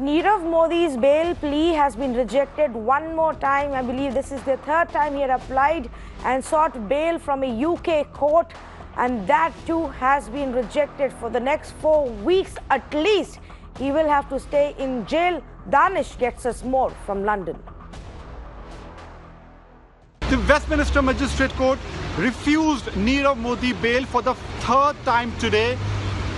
Nirav Modi's bail plea has been rejected one more time. I believe this is the third time he had applied and sought bail from a UK court and that too has been rejected for the next four weeks at least. He will have to stay in jail. Danish gets us more from London. The Westminster Magistrate Court refused Nirav Modi bail for the third time today.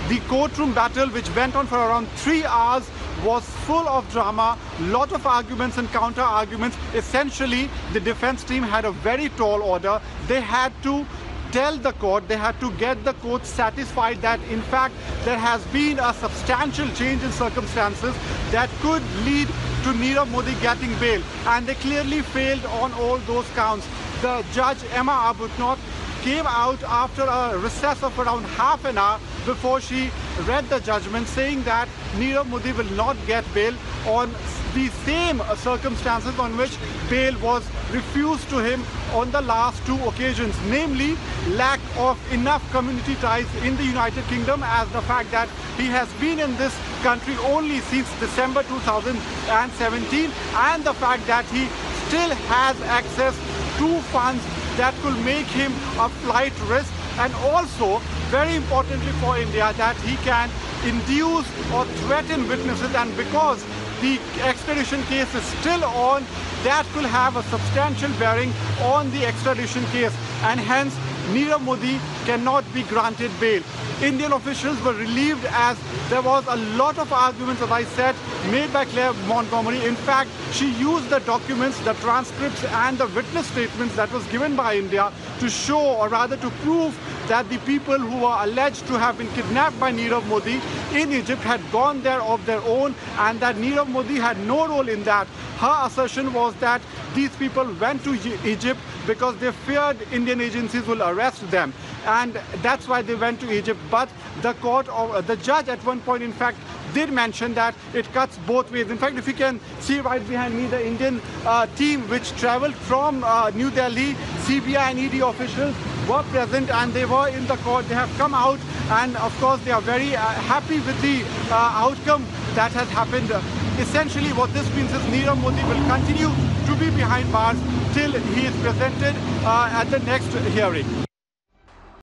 The courtroom battle, which went on for around three hours, was full of drama, lot of arguments and counter arguments. Essentially, the defense team had a very tall order. They had to tell the court, they had to get the court satisfied that in fact there has been a substantial change in circumstances that could lead to Nirav Modi getting bail. And they clearly failed on all those counts. The judge, Emma Arbuthnot, came out after a recess of around half an hour before she read the judgment saying that Nirav Modi will not get bail on the same uh, circumstances on which bail was refused to him on the last two occasions, namely lack of enough community ties in the United Kingdom as the fact that he has been in this country only since December 2017 and the fact that he still has access to funds that could make him a flight risk and also very importantly for India that he can induce or threaten witnesses. And because the extradition case is still on that will have a substantial bearing on the extradition case. And hence Nirav Modi cannot be granted bail. Indian officials were relieved as there was a lot of arguments, as I said, made by Clare Montgomery. In fact, she used the documents, the transcripts and the witness statements that was given by India to show or rather to prove that the people who are alleged to have been kidnapped by Nirav Modi in Egypt had gone there of their own and that Nirav Modi had no role in that. Her assertion was that these people went to Egypt because they feared Indian agencies will arrest them and that's why they went to Egypt but the court or the judge at one point in fact did mention that it cuts both ways. In fact, if you can see right behind me, the Indian uh, team which traveled from uh, New Delhi, CBI and ED officials were present and they were in the court. They have come out and of course they are very uh, happy with the uh, outcome that has happened. Essentially what this means is Nirav Modi will continue to be behind bars till he is presented uh, at the next hearing.